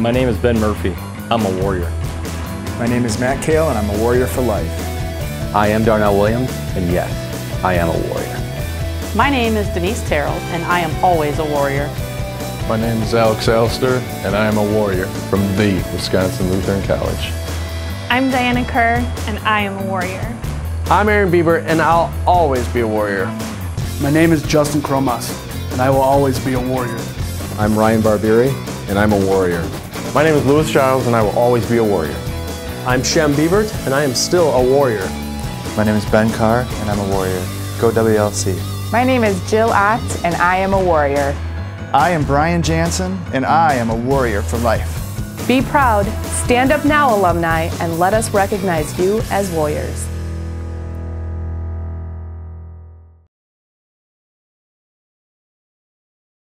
My name is Ben Murphy. I'm a warrior. My name is Matt Kale, and I'm a warrior for life. I am Darnell Williams, and yes, I am a warrior. My name is Denise Terrell, and I am always a warrior. My name is Alex Alster, and I am a warrior from the Wisconsin Lutheran College. I'm Diana Kerr, and I am a warrior. I'm Aaron Bieber, and I'll always be a warrior. My name is Justin Cromas, and I will always be a warrior. I'm Ryan Barbieri, and I'm a warrior. My name is Lewis Giles, and I will always be a warrior. I'm Shem Biebert, and I am still a warrior. My name is Ben Carr, and I'm a warrior. Go WLC. My name is Jill Ott, and I am a warrior. I am Brian Jansen, and I am a warrior for life. Be proud, stand up now, alumni, and let us recognize you as warriors.